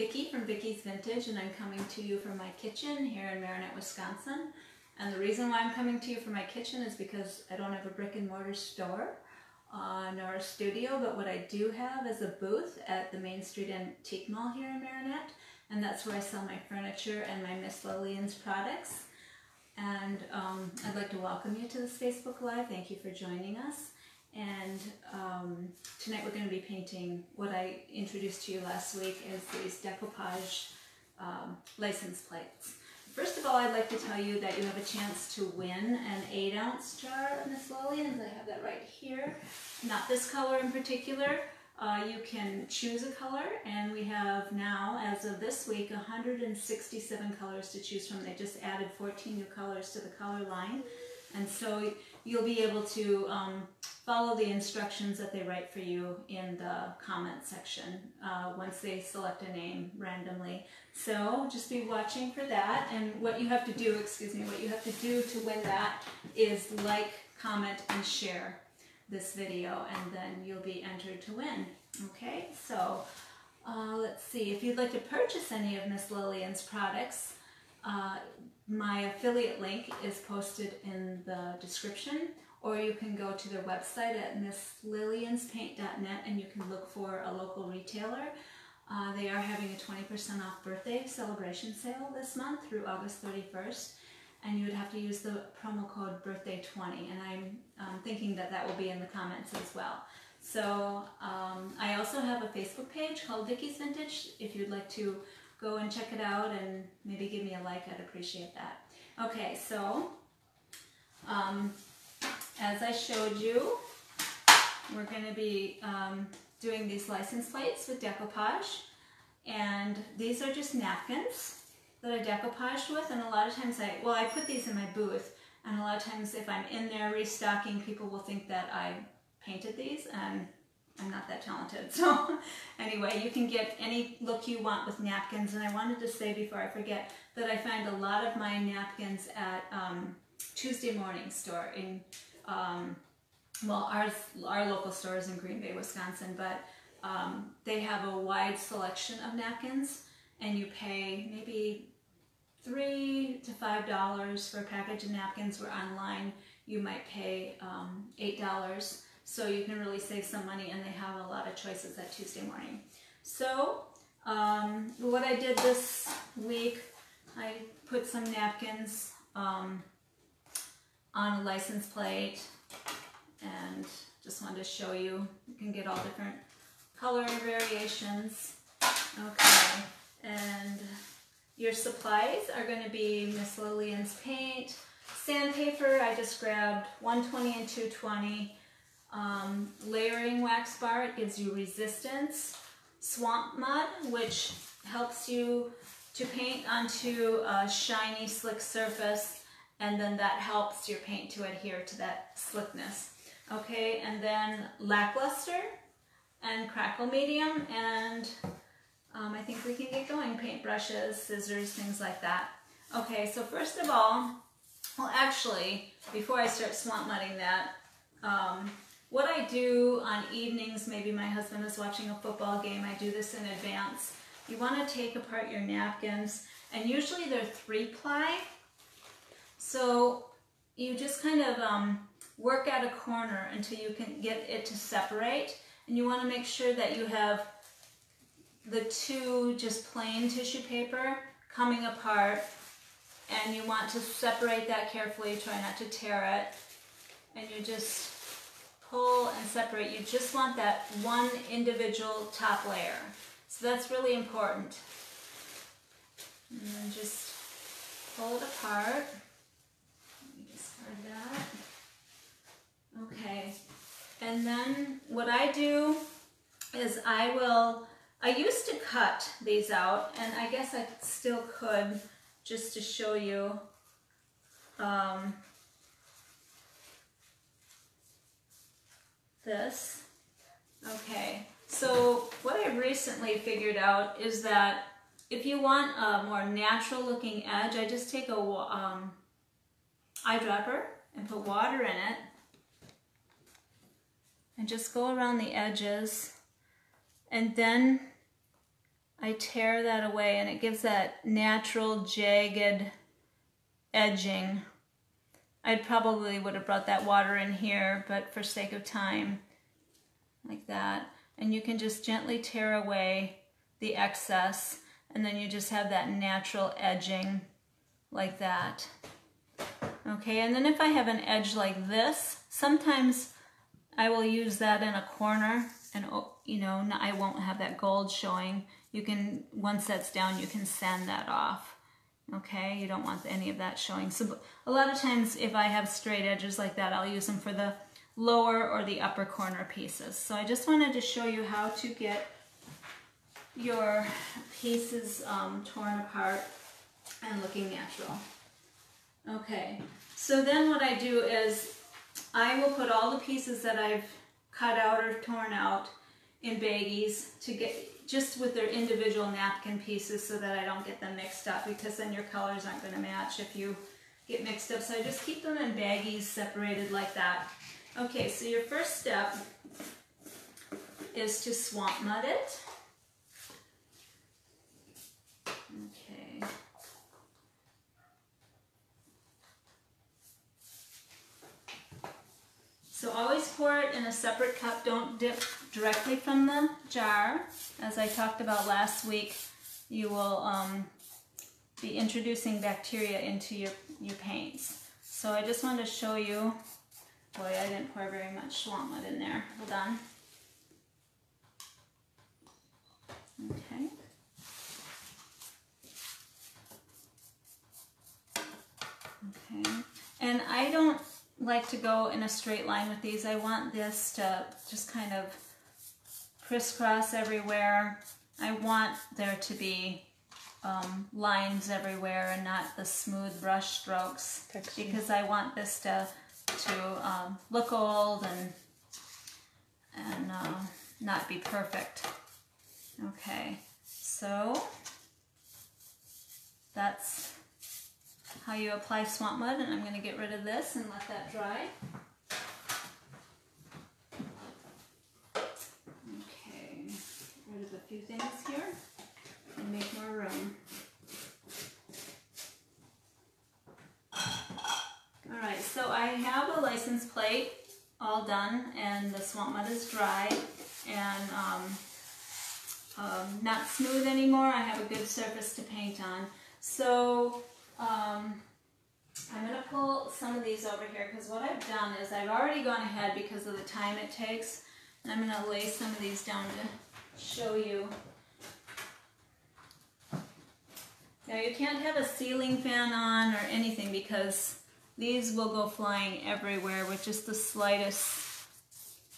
Vicki from Vicki's Vintage and I'm coming to you from my kitchen here in Marinette, Wisconsin. And the reason why I'm coming to you from my kitchen is because I don't have a brick and mortar store uh, nor a studio, but what I do have is a booth at the Main Street Antique Mall here in Marinette. And that's where I sell my furniture and my Miss Lillian's products. And um, I'd like to welcome you to this Facebook Live. Thank you for joining us. And um, tonight we're going to be painting what I introduced to you last week as these decoupage um, license plates. First of all, I'd like to tell you that you have a chance to win an 8 ounce jar of Miss Lillian's. I have that right here. Not this color in particular. Uh, you can choose a color, and we have now, as of this week, 167 colors to choose from. They just added 14 new colors to the color line. And so you'll be able to um, follow the instructions that they write for you in the comment section uh, once they select a name randomly. So just be watching for that. And what you have to do, excuse me, what you have to do to win that is like, comment, and share this video, and then you'll be entered to win. Okay, so uh, let's see. If you'd like to purchase any of Miss Lillian's products, uh, my affiliate link is posted in the description, or you can go to their website at misslillianspaint.net and you can look for a local retailer. Uh, they are having a 20% off birthday celebration sale this month through August 31st, and you would have to use the promo code birthday20, and I'm um, thinking that that will be in the comments as well. So um, I also have a Facebook page called Vicki's Vintage if you'd like to go and check it out and maybe give me a like. I'd appreciate that. Okay, so um, as I showed you, we're going to be um, doing these license plates with decoupage. And these are just napkins that I decoupaged with. And a lot of times I, well, I put these in my booth. And a lot of times if I'm in there restocking, people will think that I painted these. And I'm not that talented. So anyway, you can get any look you want with napkins. And I wanted to say before I forget that I find a lot of my napkins at um, Tuesday Morning store in, um, well, ours, our local store is in Green Bay, Wisconsin, but um, they have a wide selection of napkins and you pay maybe three to five dollars for a package of napkins where online you might pay um, eight dollars so you can really save some money and they have a lot of choices at Tuesday morning. So um, what I did this week, I put some napkins um, on a license plate and just wanted to show you. You can get all different color variations. Okay, and your supplies are going to be Miss Lillian's paint, sandpaper, I just grabbed 120 and 220, um, layering wax bar, it gives you resistance. Swamp mud, which helps you to paint onto a shiny, slick surface, and then that helps your paint to adhere to that slickness. Okay, and then lackluster and crackle medium, and um, I think we can get going. Paint brushes, scissors, things like that. Okay, so first of all, well actually, before I start swamp mudding that, um, what I do on evenings, maybe my husband is watching a football game, I do this in advance. You want to take apart your napkins, and usually they're three ply. So you just kind of um, work at a corner until you can get it to separate. And you want to make sure that you have the two just plain tissue paper coming apart and you want to separate that carefully, try not to tear it. And you just pull and separate. You just want that one individual top layer. So that's really important. And then just pull it apart. That. Okay. And then what I do is I will, I used to cut these out and I guess I still could just to show you um, this. Okay, so what I recently figured out is that if you want a more natural looking edge, I just take a um, eyedropper and put water in it and just go around the edges and then I tear that away and it gives that natural jagged edging. I probably would have brought that water in here, but for sake of time, like that. And you can just gently tear away the excess and then you just have that natural edging like that. Okay, and then if I have an edge like this, sometimes I will use that in a corner and, oh, you know, I won't have that gold showing. You can, once that's down, you can sand that off. Okay, you don't want any of that showing. So a lot of times if I have straight edges like that, I'll use them for the lower or the upper corner pieces. So I just wanted to show you how to get your pieces um, torn apart and looking natural. Okay, so then what I do is I will put all the pieces that I've cut out or torn out in baggies to get just with their individual napkin pieces so that I don't get them mixed up because then your colors aren't going to match if you get mixed up. So I just keep them in baggies separated like that. Okay, so your first step is to swamp mud it. Okay. So always pour it in a separate cup. Don't dip directly from the jar. As I talked about last week, you will um, be introducing bacteria into your, your paints. So I just wanted to show you, boy, I didn't pour very much mud in there. Hold on. Okay. Okay, and I don't like to go in a straight line with these. I want this to just kind of crisscross everywhere. I want there to be um, lines everywhere and not the smooth brush strokes Texture. because I want this to to um, look old and and uh, not be perfect. Okay, so that's how you apply swamp mud and I'm going to get rid of this and let that dry. Okay, get rid of a few things here and make more room. Alright, so I have a license plate all done and the swamp mud is dry and um, um, not smooth anymore. I have a good surface to paint on. So um, I'm going to pull some of these over here because what I've done is I've already gone ahead because of the time it takes. And I'm going to lay some of these down to show you. Now you can't have a ceiling fan on or anything because these will go flying everywhere with just the slightest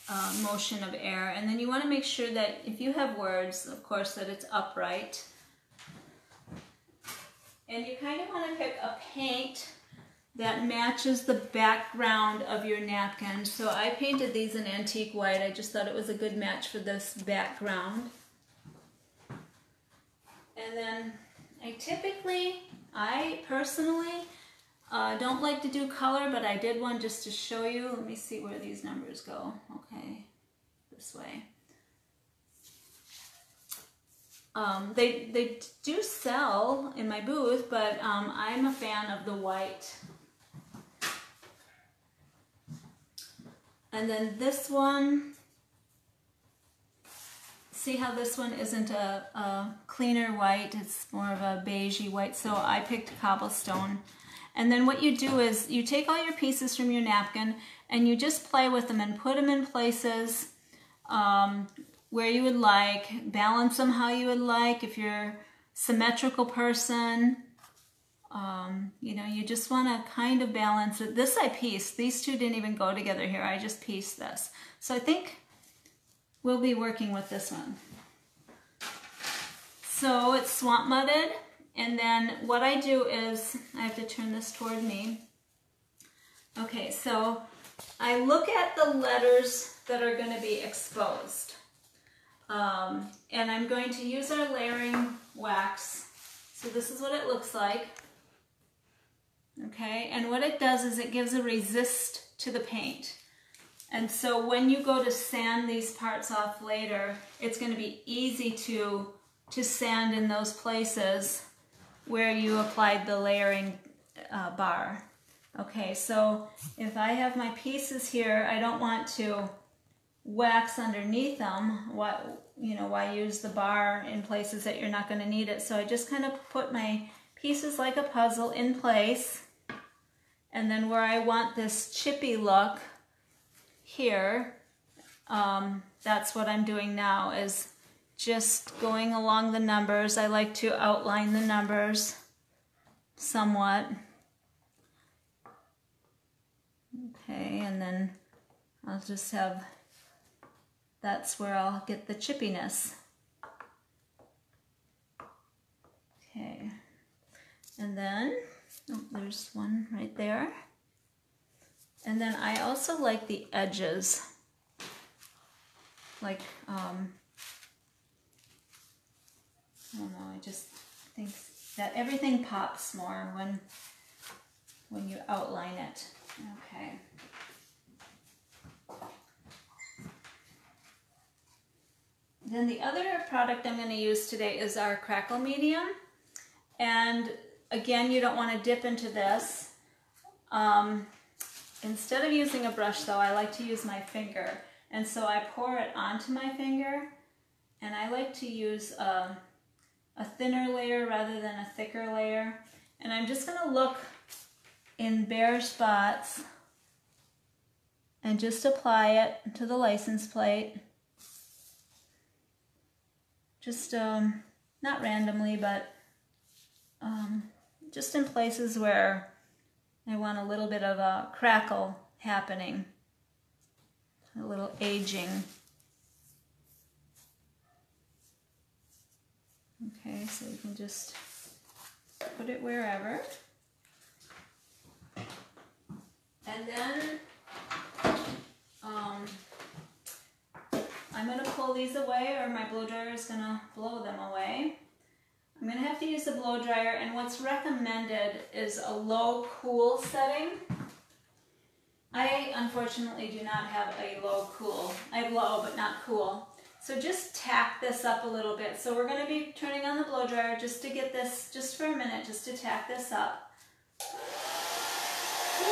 uh, motion of air. And then you want to make sure that if you have words, of course, that it's upright. And you kind of want to pick a paint that matches the background of your napkin. So I painted these in antique white. I just thought it was a good match for this background. And then I typically, I personally uh, don't like to do color, but I did one just to show you. Let me see where these numbers go. Okay, this way. Um, they, they do sell in my booth, but um, I'm a fan of the white. And then this one, see how this one isn't a, a cleaner white, it's more of a beigey white, so I picked cobblestone. And then what you do is you take all your pieces from your napkin and you just play with them and put them in places um, where you would like, balance them how you would like. If you're symmetrical person, um, you know, you just want to kind of balance it. This I pieced. These two didn't even go together here. I just pieced this. So I think we'll be working with this one. So it's swamp mudded. And then what I do is, I have to turn this toward me. Okay, so I look at the letters that are going to be exposed. Um, and I'm going to use our layering wax. So this is what it looks like. Okay, and what it does is it gives a resist to the paint. And so when you go to sand these parts off later, it's going to be easy to to sand in those places where you applied the layering uh, bar. Okay, so if I have my pieces here, I don't want to wax underneath them. What you know, why use the bar in places that you're not going to need it? So I just kind of put my pieces like a puzzle in place. And then where I want this chippy look here, um, that's what I'm doing now is just going along the numbers. I like to outline the numbers somewhat. Okay, and then I'll just have, that's where I'll get the chippiness. Okay, and then, oh, there's one right there. And then I also like the edges, like, um, I don't know, I just think that everything pops more when, when you outline it. Okay. Then the other product I'm going to use today is our crackle medium. And again, you don't want to dip into this. Um, instead of using a brush though, I like to use my finger. And so I pour it onto my finger and I like to use a, a thinner layer rather than a thicker layer. And I'm just going to look in bare spots and just apply it to the license plate. Just um, not randomly, but um, just in places where I want a little bit of a crackle happening, a little aging. Okay, so you can just put it wherever. And then um, I'm to pull these away or my blow dryer is to blow them away. I'm to have to use the blow dryer and what's recommended is a low cool setting. I unfortunately do not have a low cool. I have low but not cool. So just tack this up a little bit. So we're to be turning on the blow dryer just to get this, just for a minute, just to tack this up.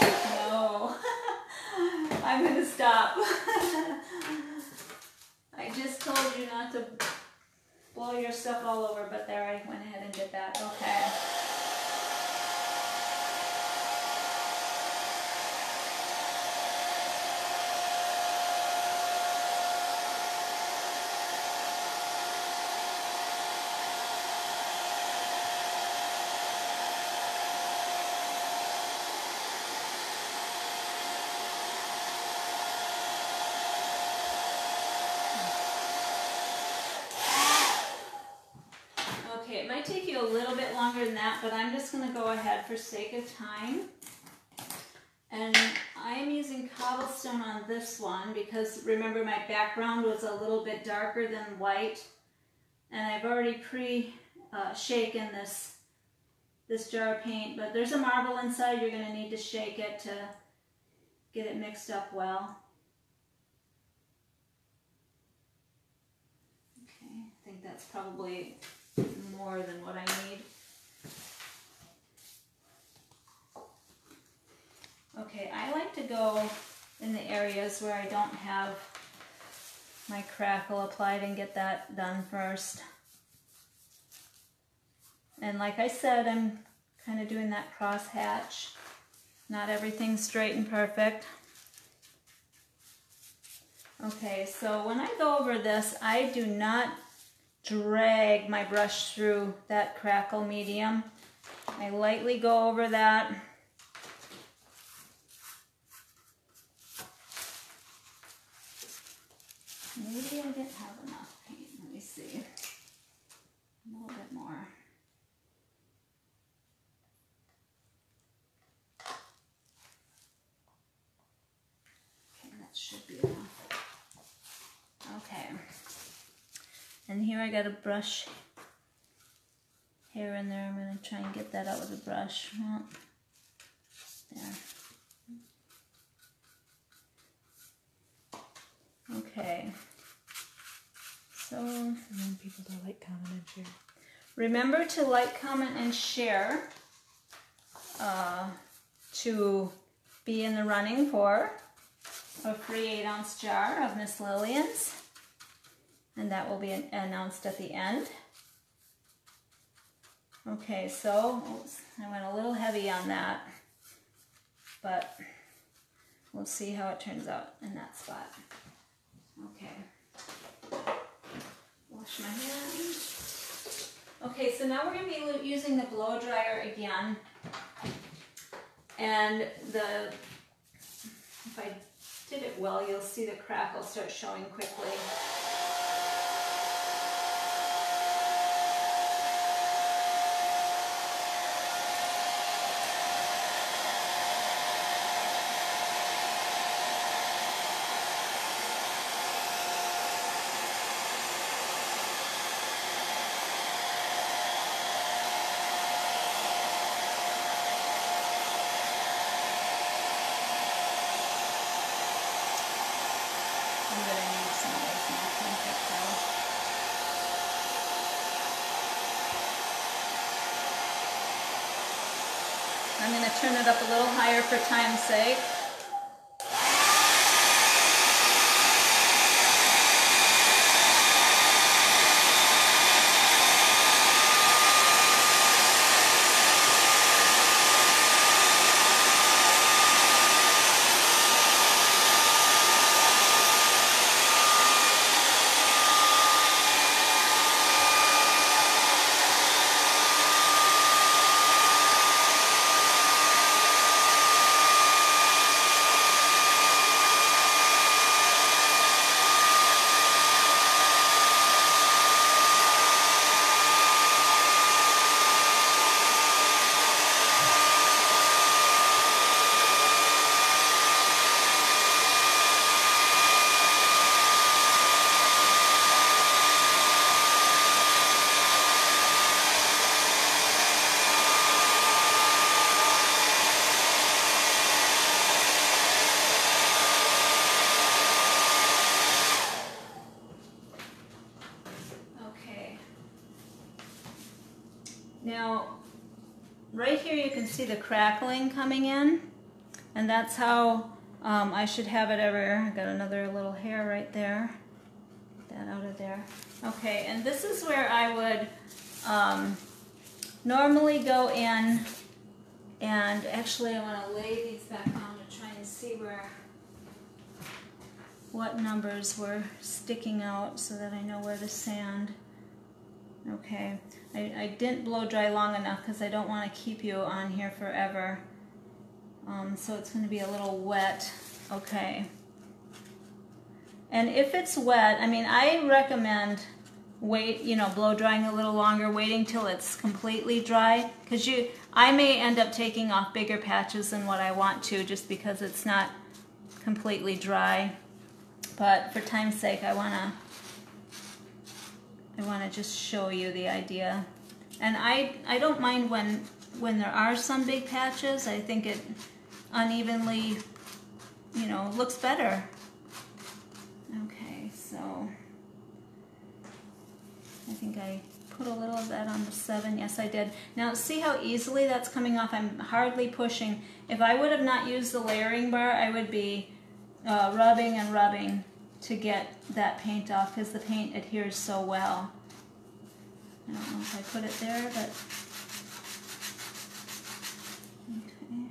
No. I'm to stop. I just told you not to blow your stuff all over, but there I went ahead and did that. Okay. But I'm just going to go ahead for sake of time. And I'm using cobblestone on this one because remember my background was a little bit darker than white. And I've already pre-shaken uh, this, this jar of paint, but there's a marble inside. You're going to need to shake it to get it mixed up well. Okay, I think that's probably more than what I need. Okay, I like to go in the areas where I don't have my crackle applied and get that done first. And like I said, I'm kind of doing that cross hatch. Not everything straight and perfect. Okay, so when I go over this, I do not drag my brush through that crackle medium. I lightly go over that Maybe I didn't have enough paint. Let me see. A little bit more. Okay, that should be enough. Okay. And here I got a brush here and there. I'm going to try and get that out with a brush. There. Okay. So people to like, comment, and share. remember to like, comment, and share uh, to be in the running for a free eight ounce jar of Miss Lillian's. And that will be announced at the end. Okay, so oops, I went a little heavy on that, but we'll see how it turns out in that spot. Okay. Wash my hands. Okay, so now we're going to be using the blow dryer again. And the, if I did it well, you'll see the crackle start showing quickly. I'm gonna need some of this masking tape though. I'm gonna turn it up a little higher for time's sake. Okay. Now, right here you can see the crackling coming in, and that's how um, I should have it ever. I got another little hair right there. That out of there. Okay, and this is where I would um, normally go in, and actually I want to lay these back on to try and see where what numbers were sticking out so that I know where to sand. Okay, I, I didn't blow dry long enough because I don't want to keep you on here forever. Um, so it's going to be a little wet. Okay. And if it's wet, I mean, I recommend wait, you know, blow drying a little longer, waiting till it's completely dry because you, I may end up taking off bigger patches than what I want to just because it's not completely dry. But for time's sake, I wanna, I wanna just show you the idea. And I, I don't mind when, when there are some big patches. I think it unevenly, you know, looks better. Okay, so I think I put a little of that on the seven. Yes, I did. Now see how easily that's coming off. I'm hardly pushing. If I would have not used the layering bar, I would be uh, rubbing and rubbing to get that paint off because the paint adheres so well. I don't know if I put it there, but okay.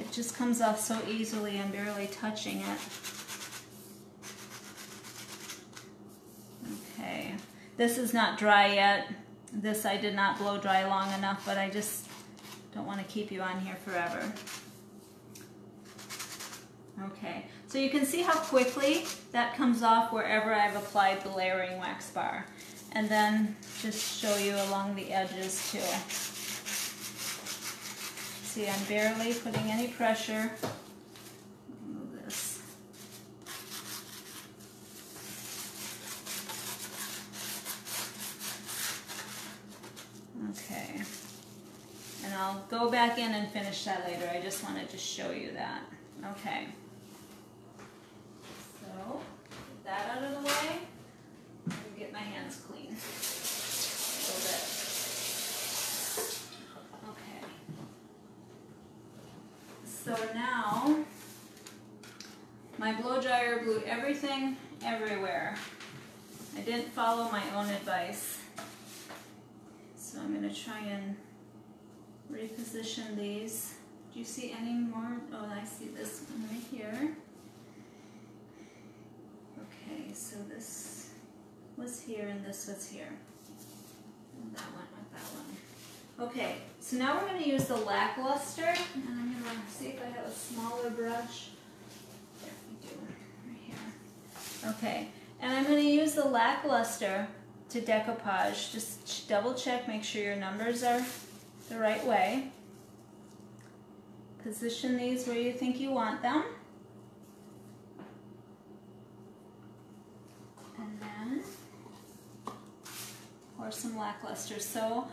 It just comes off so easily. I'm barely touching it. Okay, this is not dry yet. This I did not blow dry long enough, but I just don't want to keep you on here forever. Okay, so you can see how quickly that comes off wherever I've applied the layering wax bar. And then just show you along the edges too. See, I'm barely putting any pressure. Move this. Okay. And I'll go back in and finish that later. I just wanted to show you that. Okay. that out of the way and get my hands clean a little bit. Okay. So now my blow dryer blew everything everywhere. I didn't follow my own advice. So I'm going to try and reposition these. Do you see any more? Oh, I see this one right here. So this was here and this was here. And that went with that one. Okay, so now we're going to use the lackluster, and I'm going to see if I have a smaller brush. There we do, right here. Okay, and I'm going to use the lackluster to decoupage. Just double check, make sure your numbers are the right way. Position these where you think you want them. And then some lackluster. So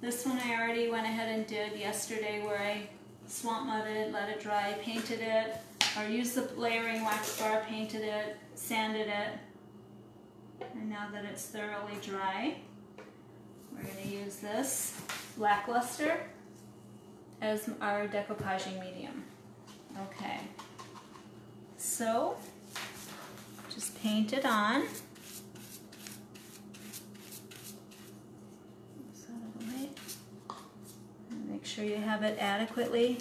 this one I already went ahead and did yesterday where I swamp mudded, let it dry, painted it, or used the layering wax bar, painted it, sanded it. And now that it's thoroughly dry, we're going to use this lackluster as our decoupaging medium. Okay, so just paint it on. Make sure you have it adequately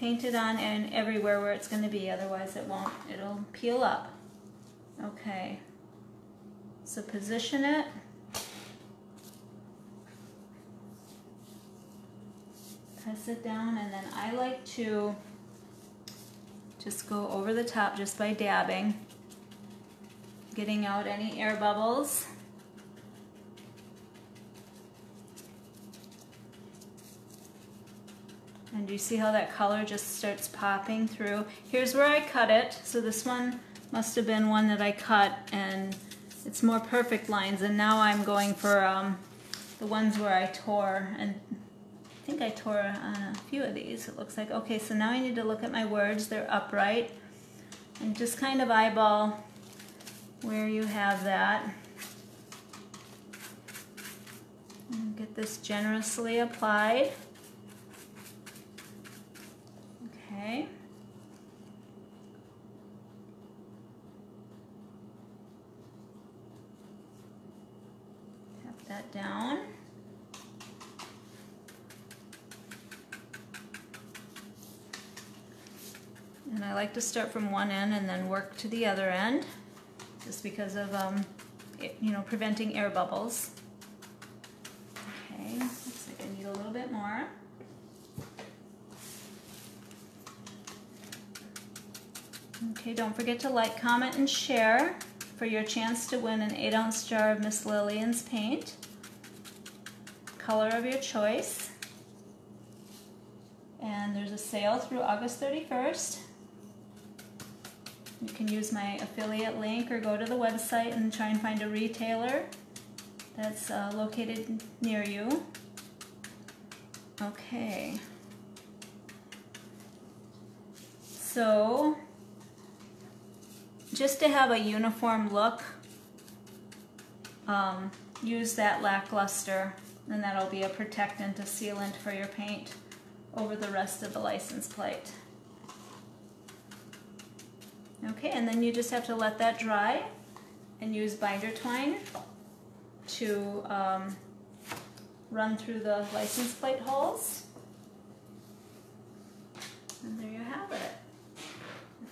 painted on and everywhere where it's going to be, otherwise it won't, it'll peel up. Okay, so position it. Press it down and then I like to just go over the top just by dabbing, getting out any air bubbles. And you see how that color just starts popping through? Here's where I cut it. So this one must have been one that I cut and it's more perfect lines. And now I'm going for um, the ones where I tore. And I think I tore on a few of these, it looks like. Okay, so now I need to look at my words. They're upright. And just kind of eyeball where you have that. And get this generously applied. Okay. Tap that down. And I like to start from one end and then work to the other end, just because of, um, it, you know, preventing air bubbles. Okay, looks like I need a little bit more. Okay, don't forget to like, comment, and share for your chance to win an 8 ounce jar of Miss Lillian's paint. Color of your choice. And there's a sale through August 31st. You can use my affiliate link or go to the website and try and find a retailer that's uh, located near you. Okay. So, just to have a uniform look, um, use that lackluster and that'll be a protectant, a sealant for your paint over the rest of the license plate. Okay, and then you just have to let that dry and use binder twine to um, run through the license plate holes. And there you have it.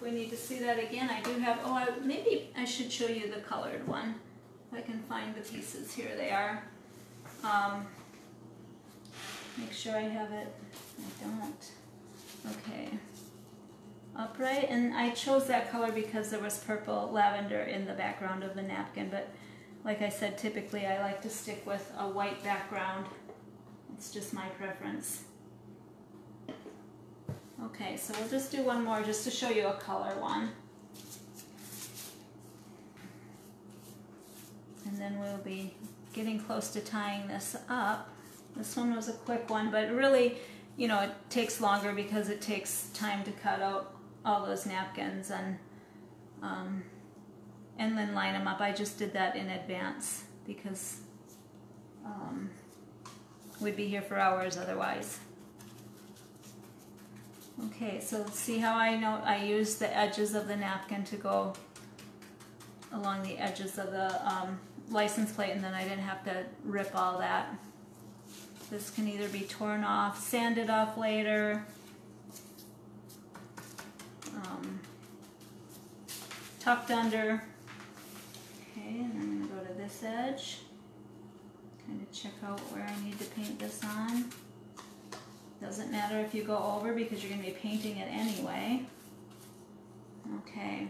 If we need to see that again, I do have, oh, I, maybe I should show you the colored one. If I can find the pieces, here they are. Um, make sure I have it, I don't. Okay upright and I chose that color because there was purple lavender in the background of the napkin but like I said typically I like to stick with a white background it's just my preference okay so we'll just do one more just to show you a color one and then we'll be getting close to tying this up this one was a quick one but really you know it takes longer because it takes time to cut out all those napkins and um, and then line them up. I just did that in advance because um, we'd be here for hours otherwise. Okay, so see how I know I use the edges of the napkin to go along the edges of the um, license plate and then I didn't have to rip all that. This can either be torn off, sanded off later, um, tucked under. Okay, and I'm gonna go to this edge. Kind of check out where I need to paint this on. Doesn't matter if you go over because you're gonna be painting it anyway. Okay,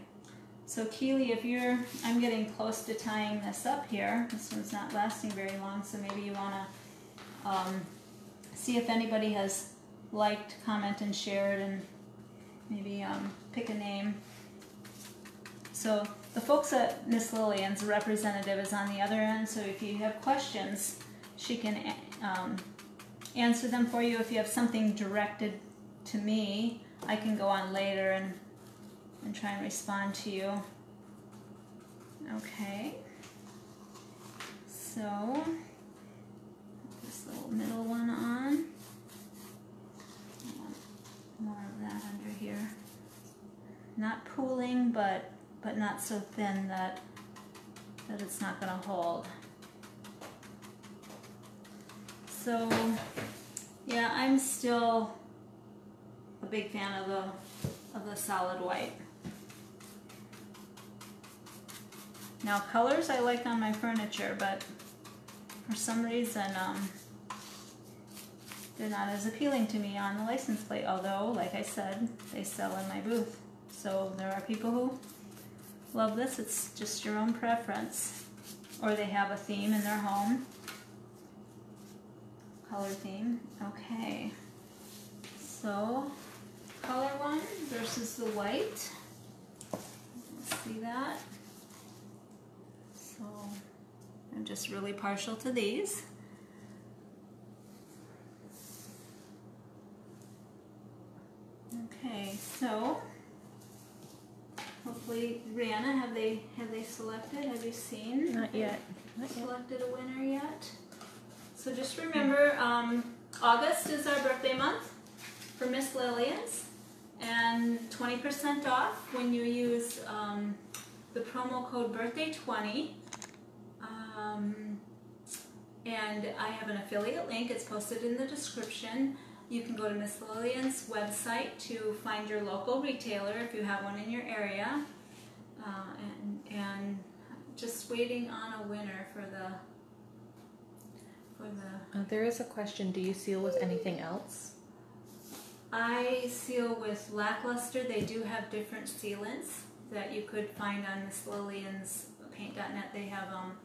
so Keely, if you're, I'm getting close to tying this up here. This one's not lasting very long, so maybe you wanna um, see if anybody has liked, comment, and shared, and maybe um, pick a name. So the folks at Miss Lillian's representative is on the other end, so if you have questions, she can um, answer them for you. If you have something directed to me, I can go on later and, and try and respond to you. Okay. So, this little middle one on. More of that under here. Not pooling, but but not so thin that that it's not going to hold. So, yeah, I'm still a big fan of the of the solid white. Now colors I like on my furniture, but for some reason um, they're not as appealing to me on the license plate, although, like I said, they sell in my booth. So there are people who love this, it's just your own preference. Or they have a theme in their home. Color theme, okay. So, color one versus the white. See that. So, I'm just really partial to these. Okay, so hopefully Rihanna, have they have they selected? Have you seen? Not yet. Not yet. Selected a winner yet? So just remember, um, August is our birthday month for Miss Lillian's, and 20% off when you use um, the promo code birthday20. Um, and I have an affiliate link. It's posted in the description. You can go to Miss Lillian's website to find your local retailer if you have one in your area. Uh, and, and just waiting on a winner for the the Uh, there is a question. Do you seal with anything else? I seal with lackluster. They do have different sealants that you could find on Miss Lillian's paint.net. They have um,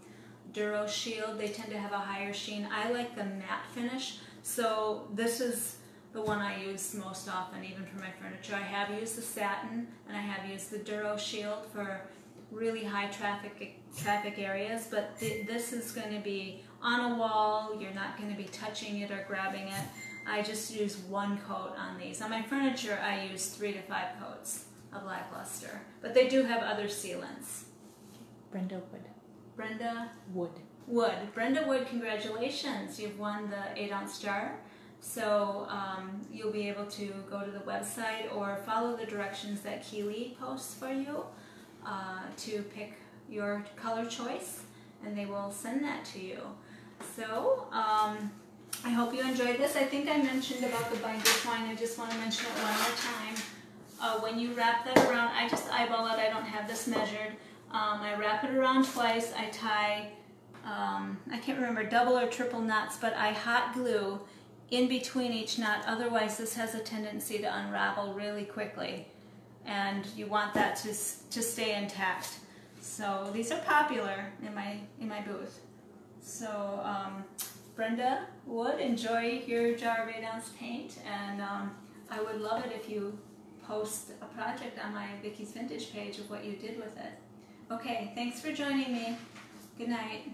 Duro Shield. They tend to have a higher sheen. I like the matte finish. So this is the one I use most often, even for my furniture. I have used the satin and I have used the Duro Shield for really high traffic traffic areas. But th this is going to be on a wall. You're not going to be touching it or grabbing it. I just use one coat on these. On my furniture, I use three to five coats of lackluster. But they do have other sealants. Brenda Wood. Brenda Wood. Wood. Brenda Wood, congratulations. You've won the 8 ounce jar. So um, you'll be able to go to the website or follow the directions that Keely posts for you uh, to pick your color choice and they will send that to you. So um, I hope you enjoyed this. I think I mentioned about the binder twine. I just want to mention it one more time. Uh, when you wrap that around, I just eyeball it. I don't have this measured. Um, I wrap it around twice. I tie, um, I can't remember, double or triple knots, but I hot glue in between each knot. Otherwise, this has a tendency to unravel really quickly. And you want that to, to stay intact. So these are popular in my, in my booth. So um, Brenda Wood, enjoy your jar of 8 paint. And um, I would love it if you post a project on my Vicki's Vintage page of what you did with it. Okay, thanks for joining me. Good night.